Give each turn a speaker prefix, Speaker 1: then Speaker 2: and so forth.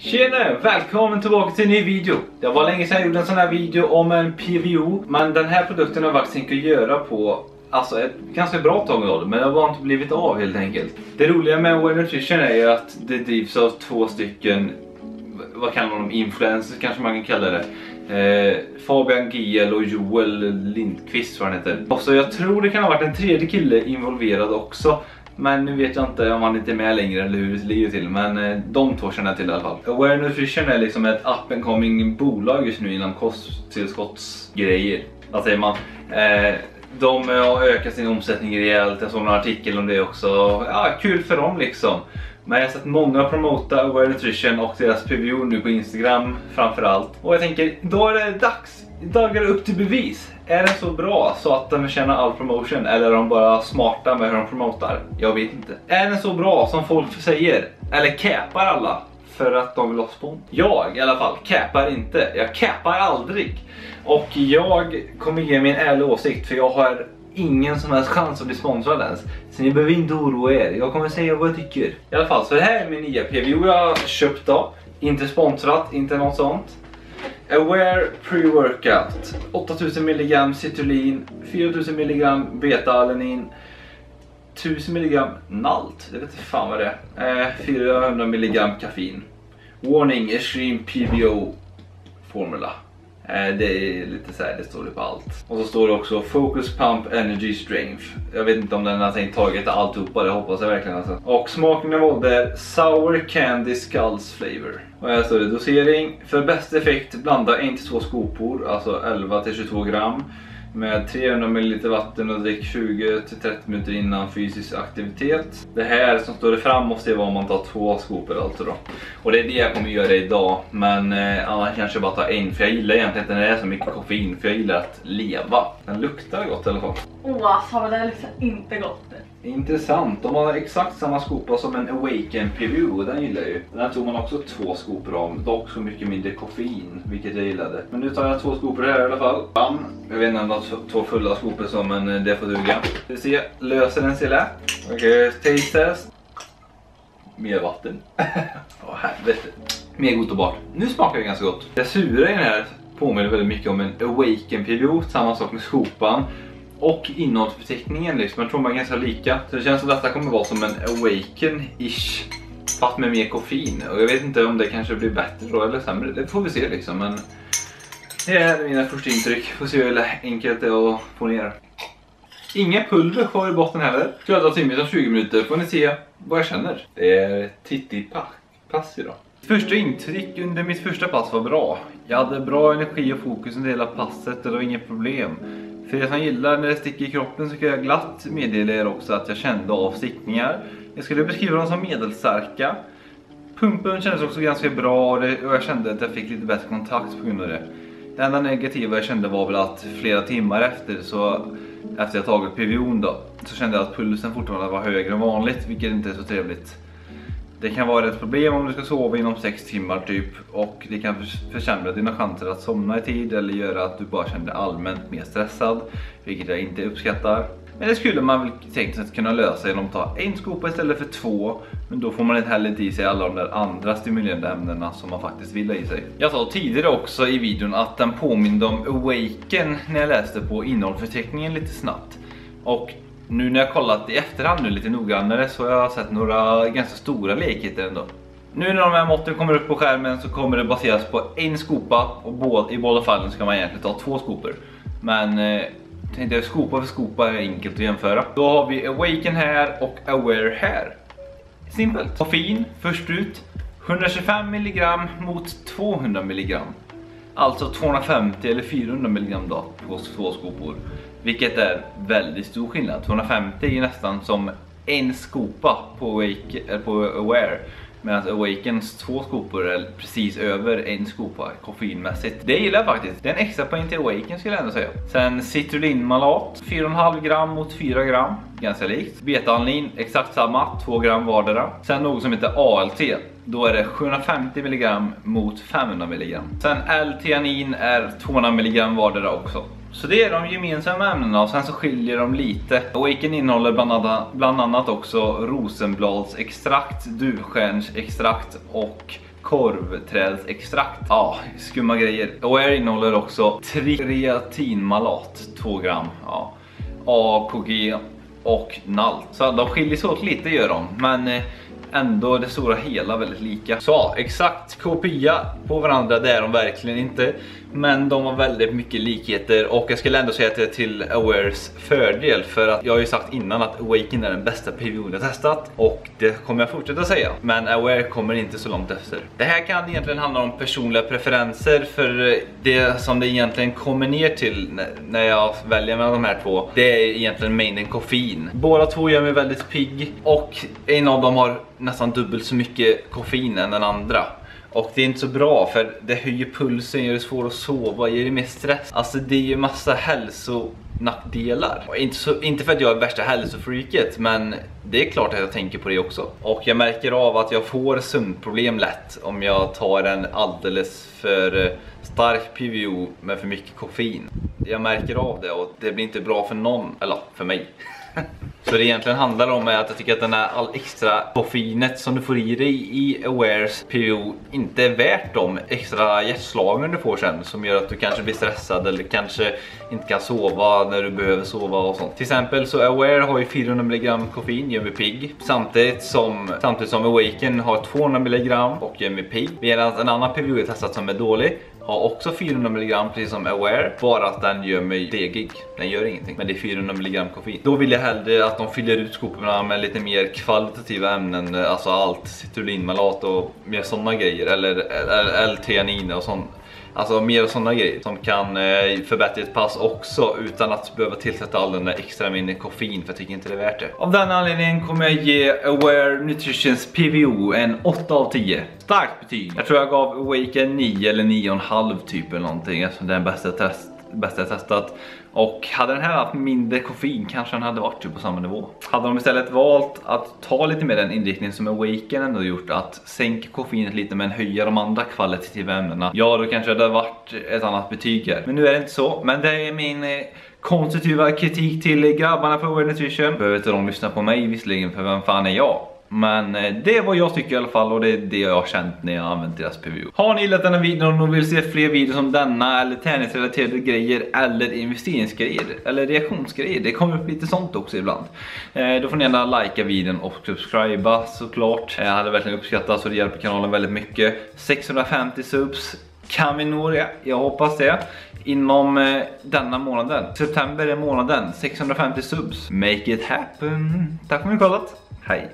Speaker 1: Tjena! Välkommen tillbaka till en ny video. Det var länge sedan jag gjorde en sån här video om en PVO. Men den här produkten har jag faktiskt tänkt att göra på Alltså ett ganska bra tag idag. men det har bara inte blivit av helt enkelt. Det roliga med Way Nutrition är ju att det drivs av två stycken, vad kallar man dem, influencers kanske man kan kalla det. Eh, Fabian Giel och Joel Lindqvist vad han heter. Och så jag tror det kan ha varit en tredje kille involverad också. Men nu vet jag inte om han inte är med längre eller hur det ligger till. Men eh, de två känner jag till i alla fall. Aware Nutrition är liksom ett up and coming bolag just nu inom kosttillskottsgrejer. Vad säger man? Eh, de har ökat sin omsättning rejält. Jag såg en artikel om det också. Ja, kul för dem liksom. Men jag har sett många promota Aware Nutrition och deras PVO nu på Instagram framförallt. Och jag tänker, då är det dags. Idag är det upp till bevis. Är den så bra så att den förtjänar all promotion eller är de bara smarta med hur de promotar? Jag vet inte. Är den så bra som folk säger? Eller capar alla för att de vill ha spon. Jag i alla fall capar inte. Jag capar aldrig. Och jag kommer ge min ärliga åsikt för jag har ingen som helst chans att bli sponsrad ens. Så ni behöver inte oroa er. Jag kommer säga vad jag tycker. I alla fall, så det här är min nya PVO jag har köpt då. Inte sponsrat, inte något sånt. Aware Pre-Workout 8000 mg citrullin, 4000 mg beta-alanin, 1000 mg nalt, det vet inte fan vad det är, eh, 400 mg kaffein. Warning, extreme PVO formula. Eh, det är lite så här, det står det på allt. Och så står det också Focus Pump Energy Strength. Jag vet inte om den har tänkt tagit alltihopa, det hoppas jag verkligen alltså. Och smaken valde är Sour Candy Skulls Flavor. Och här står det dosering. För bäst effekt blanda 1-2 skopor, alltså 11-22 gram med 300 ml vatten och drick 20-30 minuter innan fysisk aktivitet. Det här som står det fram måste vara om man tar två skopor alltså då. Och det är det jag kommer göra idag, men eh, annars kanske jag bara tar en för jag gillar egentligen inte när det är så mycket koffein för jag gillar att leva. Den luktar gott i alla fall.
Speaker 2: Åh fan det luktar inte gott.
Speaker 1: Intressant, de har exakt samma skopa som en Awaken PVO, den gillar jag ju. Den här tog man också två skopor av, dock så mycket mindre koffein, vilket jag gillade. Men nu tar jag två skopor här i alla fall. Bam! Jag vet inte om de har två fulla skopor så, men eh, det får duga. Vi ser, löser den sig lätt. Okej, okay, taste test. Mer vatten. Åh helvete. Mer gott och bart. Nu smakar det ganska gott. Det sura i den här påminner väldigt mycket om en Awaken PVO, samma sak med skopan och innehållsförteckningen liksom. Jag tror de är ganska lika. Så det känns som att detta kommer vara som en Awaken-ish. Fast med mer koffein. Och jag vet inte om det kanske blir bättre då eller sämre. Det får vi se liksom. Men det är mina första intryck. Får se hur enkelt det är att få ner. Inga pulver kvar i botten heller. Glödda timmar om 20 minuter. Får ni se vad jag känner. Det är Titti-pass idag. Första intryck under mitt första pass var bra. Jag hade bra energi och fokus under hela passet och det var inget problem. För er som gillar när det sticker i kroppen så kan jag glatt meddela er också att jag kände av stickningar. Jag skulle beskriva dem som medelstarka. Pumpen kändes också ganska bra och, det, och jag kände att jag fick lite bättre kontakt på grund av det. Det enda negativa jag kände var väl att flera timmar efter så efter jag tagit PVO'n då så kände jag att pulsen fortfarande var högre än vanligt vilket inte är så trevligt. Det kan vara ett problem om du ska sova inom 6 timmar typ och det kan försämra dina chanser att somna i tid eller göra att du bara känner dig allmänt mer stressad vilket jag inte uppskattar. Men det skulle man väl tekniskt kunna lösa genom att ta en skopa istället för två men då får man inte heller i sig alla de där andra stimulerande ämnena som man faktiskt vill ha i sig. Jag sa tidigare också i videon att den påminde om Awaken när jag läste på innehållsförteckningen lite snabbt. Och nu när jag kollat i efterhand nu lite noggrannare så har jag sett några ganska stora likheter ändå. Nu när de här måtten kommer upp på skärmen så kommer det baseras på en skopa och i båda fallen ska man egentligen ta två skopor. Men eh, tänkte jag skopa för skopa är enkelt att jämföra. Då har vi Awaken här och Aware här. Simpelt. Koffein först ut 125 mg mot 200 mg. Alltså 250 eller 400 mg då på två skopor. Vilket är väldigt stor skillnad. 250 är nästan som en skopa på, Awake, på Aware. Medan Awakens två skopor är precis över en skopa koffeinmässigt. Det gillar jag faktiskt. Det är en extra poäng till Awaken skulle jag ändå säga. Sen citrulinmalat 4,5 gram mot 4 gram. Ganska likt. Beta-alanin exakt samma, 2 gram vardera. Sen något som heter ALT. Då är det 750 mg mot 500 mg. Sen L-theanin är 200 mg vardera också. Så det är de gemensamma ämnena och sen så skiljer de lite. Awaken innehåller bland annat, bland annat också rosenbladsextrakt, duvstjärnsextrakt och korvträdsextrakt. Ja, skumma grejer. Och här innehåller också triatinmalat, 2 gram. Ja. AKG och NALT. Så de skiljer sig åt lite gör de, men eh, ändå det stora hela väldigt lika. Så exakt kopia på varandra det är de verkligen inte. Men de har väldigt mycket likheter och jag skulle ändå säga att det är till Awares fördel för att jag har ju sagt innan att Awaken är den bästa PVO'n jag testat och det kommer jag fortsätta säga. Men Aware kommer inte så långt efter. Det här kan egentligen handla om personliga preferenser för det som det egentligen kommer ner till när jag väljer mellan de här två det är egentligen mängden koffein. Båda två gör mig väldigt pigg och en av dem har nästan dubbelt så mycket koffein än den andra. Och det är inte så bra för det höjer pulsen, gör det svårt att sova, ger det mer stress. Alltså det är ju massa hälsonackdelar. Och inte, så, inte för att jag är värsta hälsofreaket men det är klart att jag tänker på det också. Och jag märker av att jag får sömnproblem lätt om jag tar en alldeles för eh, stark PVO med för mycket koffein. Jag märker av det och det blir inte bra för någon, eller för mig. Så det egentligen handlar om är att jag tycker att den här all extra koffeinet som du får i dig i Awares PO inte är värt de extra hjärtslagen du får sen som gör att du kanske blir stressad eller kanske inte kan sova när du behöver sova och sånt. Till exempel så Aware har ju 400 mg koffein, gör mig pigg. Samtidigt som, samtidigt som Awaken har 200 mg och gör mig pigg. Medan en annan PVO jag testat som är dålig har också 400 mg precis som Aware, bara att den gör mig degig. Den gör ingenting, men det är 400 mg koffein. Då vill jag hellre att de fyller ut skoporna med lite mer kvalitativa ämnen, eh, alltså allt citrullinmalat och mer sådana grejer, eller L-teanin och sånt. Alltså mer sådana grejer som kan eh, förbättra ett pass också utan att behöva tillsätta all den där extra mindre koffein för jag tycker inte det är värt det. Av den anledningen kommer jag ge Aware Nutritions PVO en 8 av 10. Starkt betyg. Jag tror jag gav Awaken 9 eller 9,5 typ eller någonting eftersom det är den bästa test bästa jag testat. Och hade den här haft mindre koffein kanske den hade varit typ på samma nivå. Hade de istället valt att ta lite mer den inriktning som Awaken ändå gjort, att sänka koffeinet lite men höja de andra kvalitativa ämnena. Ja, då kanske det hade varit ett annat betyg här. Men nu är det inte så. Men det är min eh, konstruktiva kritik till grabbarna på World Nutrition. Behöver inte de lyssna på mig visserligen, för vem fan är jag? Men eh, det är vad jag tycker i alla fall och det är det jag har känt när jag har använt deras PVO. Har ni gillat denna videon och vill se fler videos som denna eller träningsrelaterade grejer eller investeringsgrejer eller reaktionsgrejer, det kommer upp lite sånt också ibland. Eh, då får ni gärna likea videon och subscriba såklart. Eh, jag hade verkligen uppskattat så det hjälper kanalen väldigt mycket. 650 subs, kan vi nå det? Jag hoppas det. Inom denna månaden. September är månaden. 650 subs. Make it happen. Tack för att ni kollat. Hej.